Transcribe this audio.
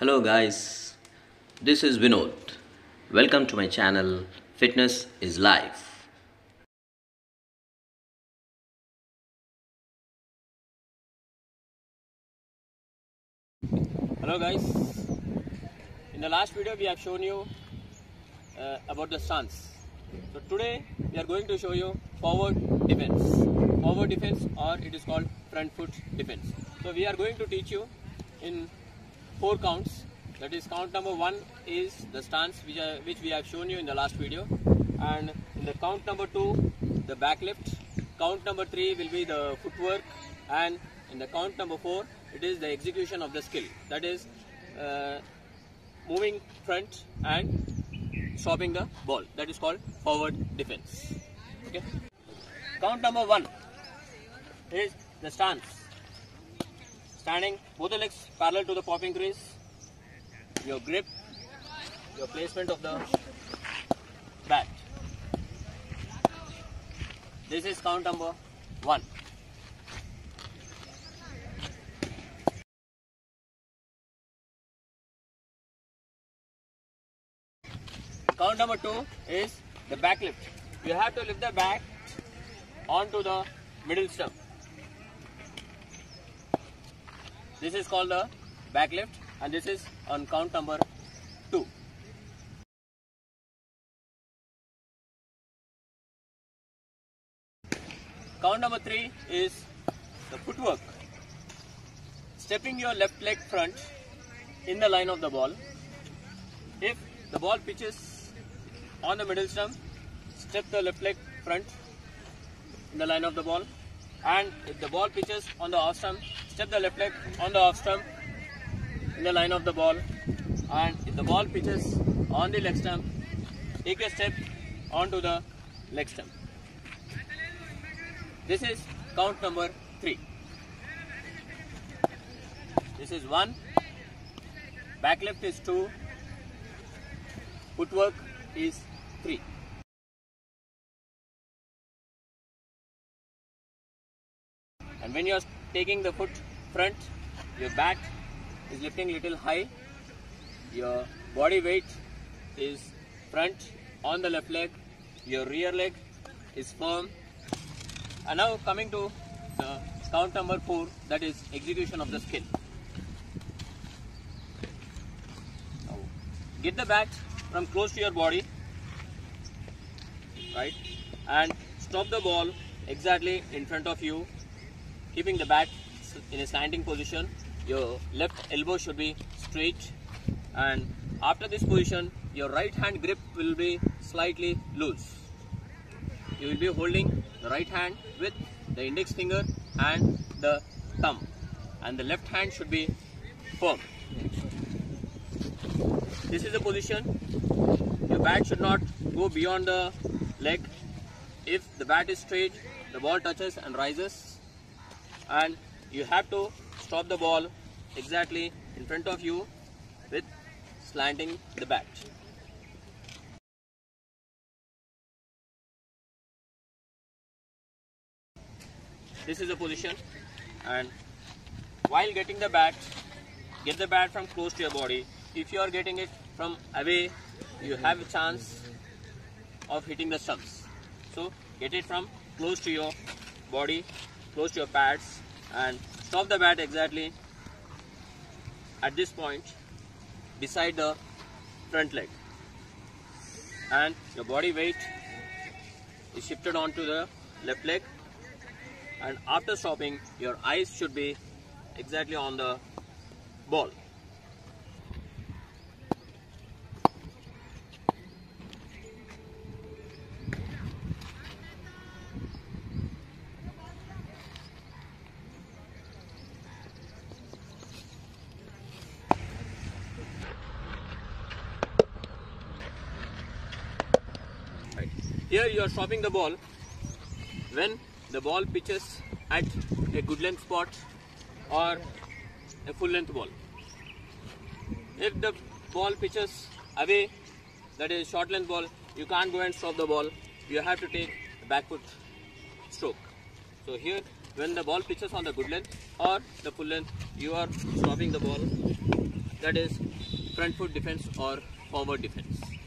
Hello guys, this is Vinod. Welcome to my channel Fitness is Life. Hello guys. In the last video we have shown you uh, about the stance. So today we are going to show you forward defense. Forward defense or it is called front foot defense. So we are going to teach you in four counts. That is count number one is the stance which, which we have shown you in the last video. And in the count number two the back lift. Count number three will be the footwork. And in the count number four it is the execution of the skill. That is uh, moving front and stopping the ball. That is called forward defense. Okay? Count number one is the stance standing both the legs parallel to the popping crease. Your grip. Your placement of the bat. This is count number one. Count number two is the back lift. You have to lift the back onto the middle stump. This is called the back lift and this is on count number two. Count number three is the footwork. Stepping your left leg front in the line of the ball. If the ball pitches on the middle stump, step the left leg front in the line of the ball. And if the ball pitches on the off stump, step the left leg on the off stump in the line of the ball. And if the ball pitches on the leg stump, take a step onto the leg stump. This is count number three. This is one. Back lift is two. Footwork is three. And when you are taking the foot front, your back is lifting little high. Your body weight is front on the left leg. Your rear leg is firm. And now coming to the count number four, that is execution of the skill. Now, get the bat from close to your body, right, and stop the ball exactly in front of you, keeping the bat in a slanting position. Your left elbow should be straight, and after this position, your right hand grip will be slightly loose. You will be holding the right hand with the index finger and the thumb, and the left hand should be firm. This is the position. Your bat should not go beyond the leg. If the bat is straight, the ball touches and rises. And you have to stop the ball exactly in front of you with slanting the bat. This is the position and while getting the bat, get the bat from close to your body. If you are getting it from away, you have a chance of hitting the stumps. So get it from close to your body, close to your pads and stop the bat exactly at this point beside the front leg. And your body weight is shifted onto the left leg and after stopping your eyes should be exactly on the ball. Here you are stopping the ball when the ball pitches at a good length spot or a full length ball. If the ball pitches away, that is short length ball, you can't go and stop the ball. You have to take a back foot stroke. So here, when the ball pitches on the good length or the full length, you are stopping the ball that is front foot defense or forward defense.